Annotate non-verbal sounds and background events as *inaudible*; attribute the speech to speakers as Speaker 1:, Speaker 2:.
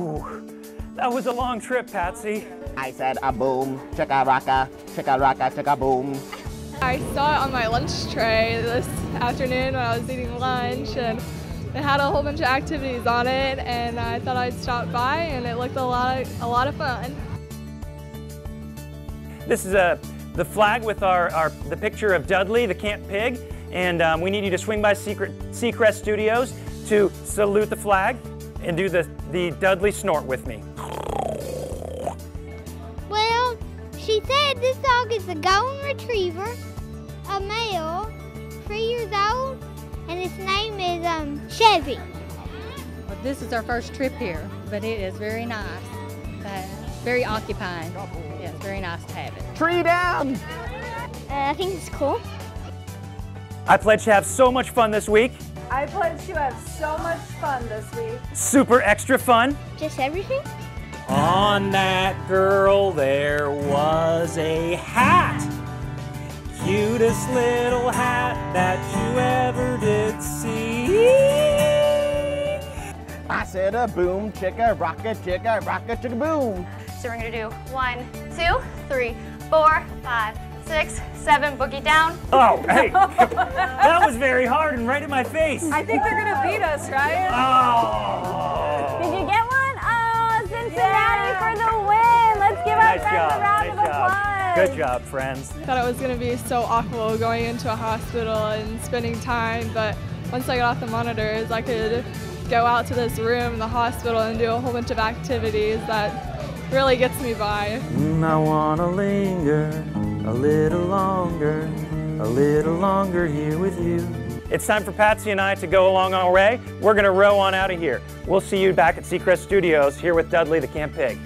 Speaker 1: How was a long trip, Patsy?
Speaker 2: I said a boom, chicka rocka, chicka rocka, chicka boom.
Speaker 3: I saw it on my lunch tray this afternoon when I was eating lunch and it had a whole bunch of activities on it and I thought I'd stop by and it looked a lot of, a lot of fun.
Speaker 1: This is a, the flag with our, our, the picture of Dudley, the camp pig, and um, we need you to swing by Secret, Seacrest Studios to salute the flag and do the, the Dudley snort with me.
Speaker 4: Well, she said this dog is a golden retriever, a male, three years old, and its name is um, Chevy.
Speaker 5: Well, this is our first trip here, but it is very nice. Uh, very occupying. Yeah, it's very nice to have it.
Speaker 2: Tree down!
Speaker 4: Uh, I think it's cool.
Speaker 1: I pledge to have so much fun this week.
Speaker 6: I pledge to have so much fun this week.
Speaker 1: Super extra fun.
Speaker 4: Just everything?
Speaker 1: On that girl there was a hat. Cutest little hat that you ever did see.
Speaker 2: I said a boom, chicka rocka, chicka rocka, chicka boom.
Speaker 7: So we're gonna do one, two, three, four, five, six, seven, boogie down.
Speaker 1: Oh, hey, *laughs* that was very hard and right in my face.
Speaker 6: I think they're gonna beat us, right?
Speaker 1: Oh.
Speaker 7: Did you get one? Oh, Cincinnati for the win. Let's give our
Speaker 1: Nice
Speaker 7: friends
Speaker 1: job,
Speaker 7: a round
Speaker 1: nice
Speaker 7: of
Speaker 1: job.
Speaker 7: applause.
Speaker 1: Good job, friends.
Speaker 3: I thought it was going to be so awful going into a hospital and spending time, but once I got off the monitors, I could go out to this room in the hospital and do a whole bunch of activities that really gets me by.
Speaker 1: Mm, I wanna linger a little longer, a little longer here with you. It's time for Patsy and I to go along our way. We're gonna row on out of here. We'll see you back at Seacrest Studios here with Dudley the Camp Pig.